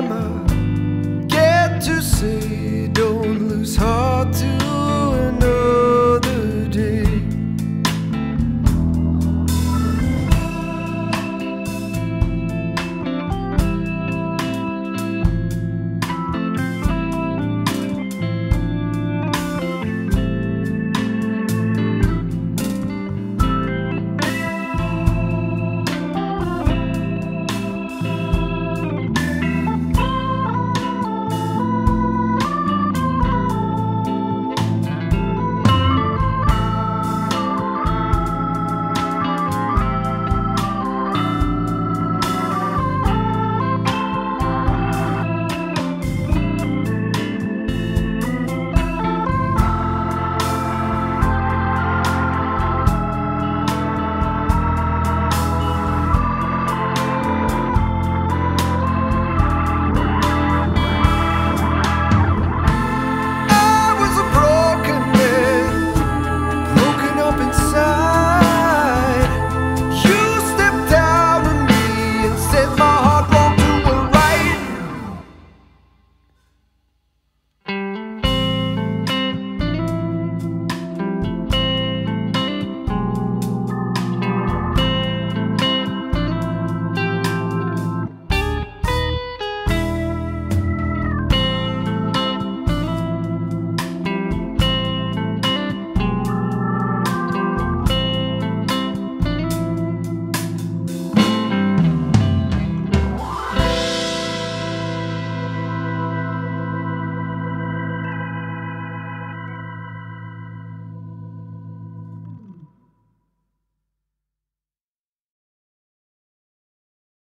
mama.